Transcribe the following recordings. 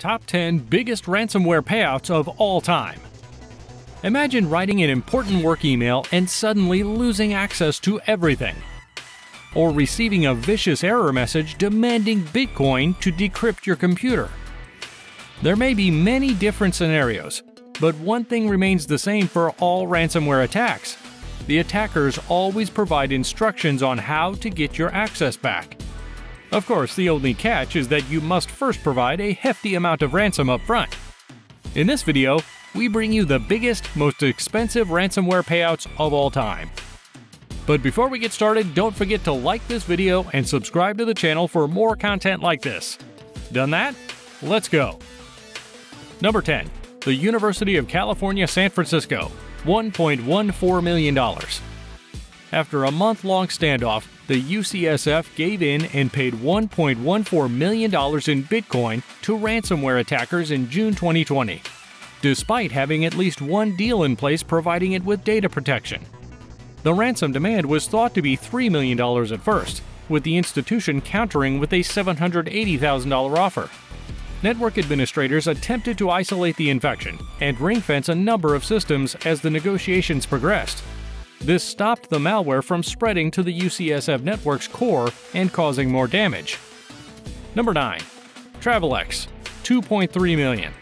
top 10 biggest ransomware payouts of all time. Imagine writing an important work email and suddenly losing access to everything. Or receiving a vicious error message demanding Bitcoin to decrypt your computer. There may be many different scenarios, but one thing remains the same for all ransomware attacks. The attackers always provide instructions on how to get your access back. Of course, the only catch is that you must first provide a hefty amount of ransom up front. In this video, we bring you the biggest, most expensive ransomware payouts of all time. But before we get started, don't forget to like this video and subscribe to the channel for more content like this. Done that? Let's go! Number 10. The University of California, San Francisco, $1.14 million. After a month long standoff, the UCSF gave in and paid $1.14 million in Bitcoin to ransomware attackers in June 2020, despite having at least one deal in place providing it with data protection. The ransom demand was thought to be $3 million at first, with the institution countering with a $780,000 offer. Network administrators attempted to isolate the infection and ring fence a number of systems as the negotiations progressed. This stopped the malware from spreading to the UCSF network's core and causing more damage. Number 9. Travelex, 2.3 million.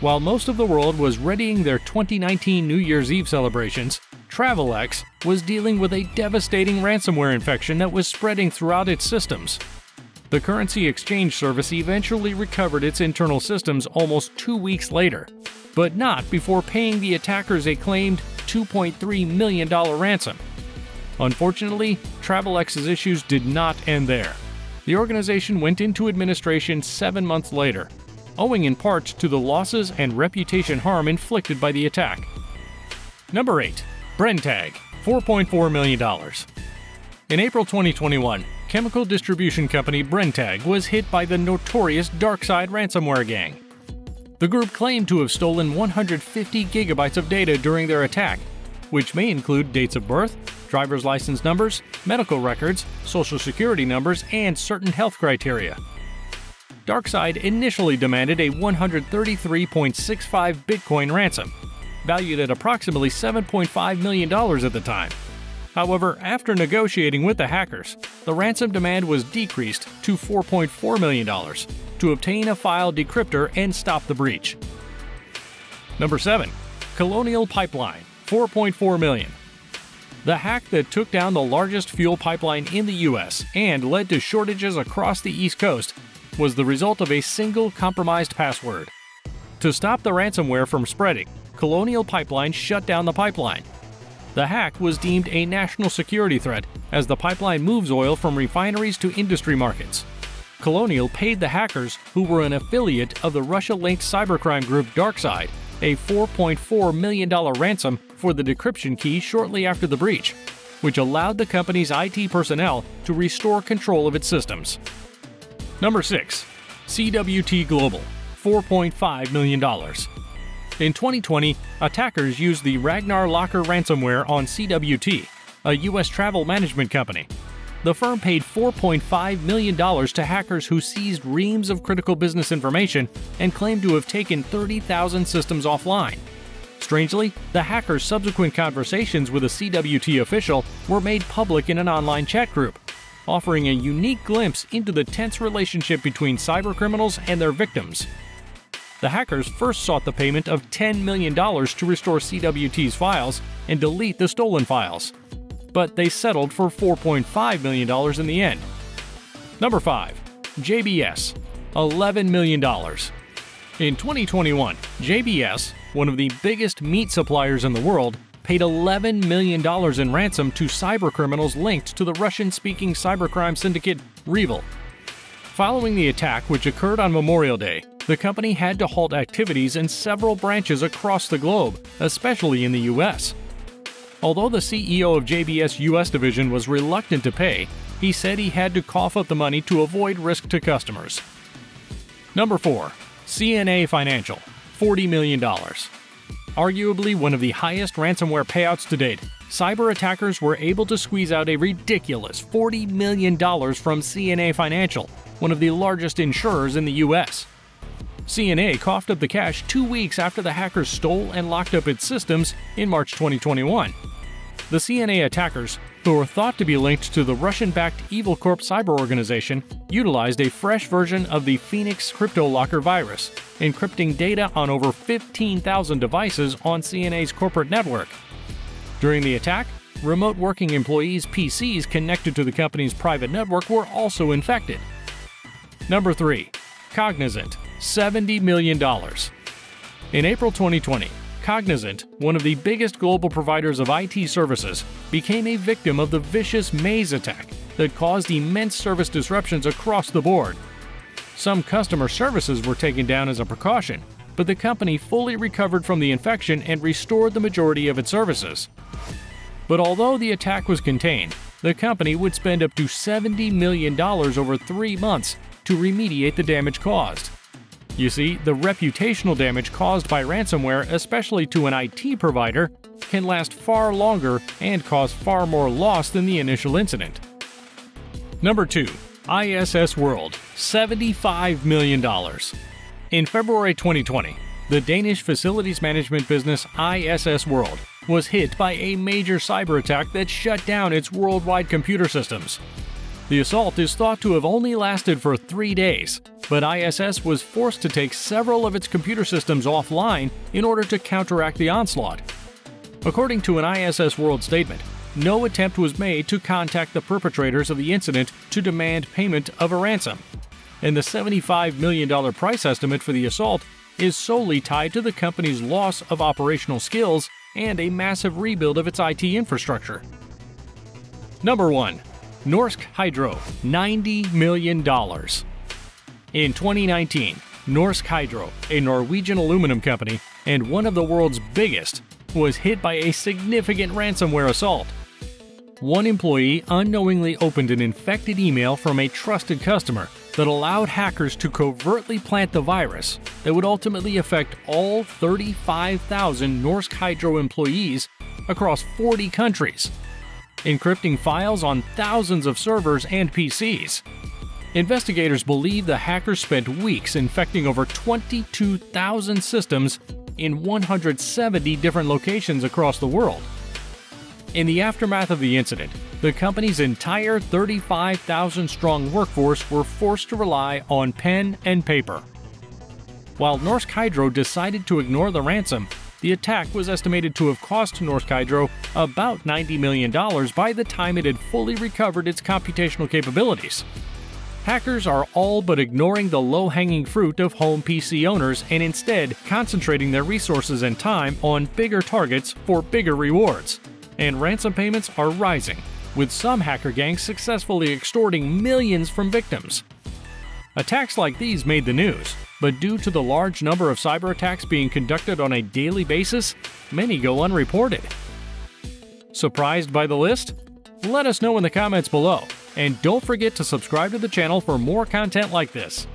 While most of the world was readying their 2019 New Year's Eve celebrations, Travelex was dealing with a devastating ransomware infection that was spreading throughout its systems. The currency exchange service eventually recovered its internal systems almost two weeks later, but not before paying the attackers a claimed $2.3 million ransom. Unfortunately, Travelex's issues did not end there. The organization went into administration seven months later, owing in part to the losses and reputation harm inflicted by the attack. Number 8. Brenntag, $4.4 million. In April 2021, chemical distribution company Brenntag was hit by the notorious DarkSide ransomware gang. The group claimed to have stolen 150 gigabytes of data during their attack, which may include dates of birth, driver's license numbers, medical records, social security numbers, and certain health criteria. DarkSide initially demanded a 133.65 Bitcoin ransom, valued at approximately $7.5 million at the time. However, after negotiating with the hackers, the ransom demand was decreased to $4.4 million to obtain a file decryptor and stop the breach. Number 7. Colonial Pipeline, 4.4 million. The hack that took down the largest fuel pipeline in the US and led to shortages across the East Coast was the result of a single compromised password. To stop the ransomware from spreading, Colonial Pipeline shut down the pipeline the hack was deemed a national security threat as the pipeline moves oil from refineries to industry markets. Colonial paid the hackers, who were an affiliate of the Russia linked cybercrime group DarkSide, a $4.4 million ransom for the decryption key shortly after the breach, which allowed the company's IT personnel to restore control of its systems. Number 6. CWT Global, $4.5 million. In 2020, attackers used the Ragnar Locker ransomware on CWT, a U.S. travel management company. The firm paid $4.5 million to hackers who seized reams of critical business information and claimed to have taken 30,000 systems offline. Strangely, the hackers' subsequent conversations with a CWT official were made public in an online chat group, offering a unique glimpse into the tense relationship between cybercriminals and their victims the hackers first sought the payment of $10 million to restore CWT's files and delete the stolen files. But they settled for $4.5 million in the end. Number 5. JBS $11 million. In 2021, JBS, one of the biggest meat suppliers in the world, paid $11 million in ransom to cybercriminals linked to the Russian speaking cybercrime syndicate REvil. Following the attack, which occurred on Memorial Day, the company had to halt activities in several branches across the globe, especially in the US. Although the CEO of JBS US division was reluctant to pay, he said he had to cough up the money to avoid risk to customers. Number 4. CNA Financial, $40 million. Arguably one of the highest ransomware payouts to date, cyber attackers were able to squeeze out a ridiculous $40 million from CNA Financial, one of the largest insurers in the US. CNA coughed up the cash two weeks after the hackers stole and locked up its systems in March 2021. The CNA attackers, who were thought to be linked to the Russian backed Evil Corp cyber organization, utilized a fresh version of the Phoenix CryptoLocker virus, encrypting data on over 15,000 devices on CNA's corporate network. During the attack, remote working employees' PCs connected to the company's private network were also infected. Number 3. Cognizant $70 million. In April 2020, Cognizant, one of the biggest global providers of IT services, became a victim of the vicious maze attack that caused immense service disruptions across the board. Some customer services were taken down as a precaution, but the company fully recovered from the infection and restored the majority of its services. But although the attack was contained, the company would spend up to $70 million over three months to remediate the damage caused. You see, the reputational damage caused by ransomware, especially to an IT provider, can last far longer and cause far more loss than the initial incident. Number 2. ISS World $75 million. In February 2020, the Danish facilities management business ISS World was hit by a major cyber attack that shut down its worldwide computer systems. The assault is thought to have only lasted for three days, but ISS was forced to take several of its computer systems offline in order to counteract the onslaught. According to an ISS World statement, no attempt was made to contact the perpetrators of the incident to demand payment of a ransom, and the $75 million price estimate for the assault is solely tied to the company's loss of operational skills and a massive rebuild of its IT infrastructure. Number 1. Norsk Hydro, $90 million. In 2019, Norsk Hydro, a Norwegian aluminum company and one of the world's biggest, was hit by a significant ransomware assault. One employee unknowingly opened an infected email from a trusted customer that allowed hackers to covertly plant the virus that would ultimately affect all 35,000 Norsk Hydro employees across 40 countries encrypting files on thousands of servers and PCs. Investigators believe the hackers spent weeks infecting over 22,000 systems in 170 different locations across the world. In the aftermath of the incident, the company's entire 35,000 strong workforce were forced to rely on pen and paper. While Norsk Hydro decided to ignore the ransom, the attack was estimated to have cost Norsk Hydro about $90 million by the time it had fully recovered its computational capabilities. Hackers are all but ignoring the low hanging fruit of home PC owners and instead concentrating their resources and time on bigger targets for bigger rewards. And ransom payments are rising, with some hacker gangs successfully extorting millions from victims. Attacks like these made the news, but due to the large number of cyber attacks being conducted on a daily basis, many go unreported. Surprised by the list? Let us know in the comments below, and don't forget to subscribe to the channel for more content like this.